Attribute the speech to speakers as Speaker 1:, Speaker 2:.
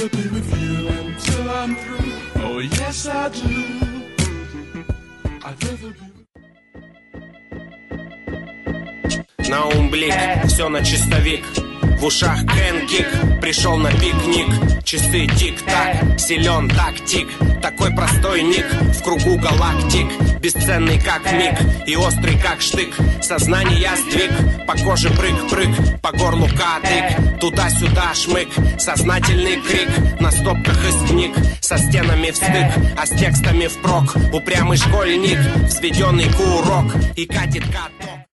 Speaker 1: to be with you until I'm through. Oh, yes, I do. I'd rather be
Speaker 2: На ум блик, все на чистовик в ушах Кенкик Пришел на пикник. Часы тик-так Силен тактик. Такой простой ник В кругу галактик. Бесценный как миг И острый как штык. Сознание сдвиг По коже прыг-прыг По горлу кадык. Туда-сюда шмык Сознательный крик. На стопках из книг Со стенами в стык А с текстами впрок. Упрямый школьник Взведенный курок. И катит каток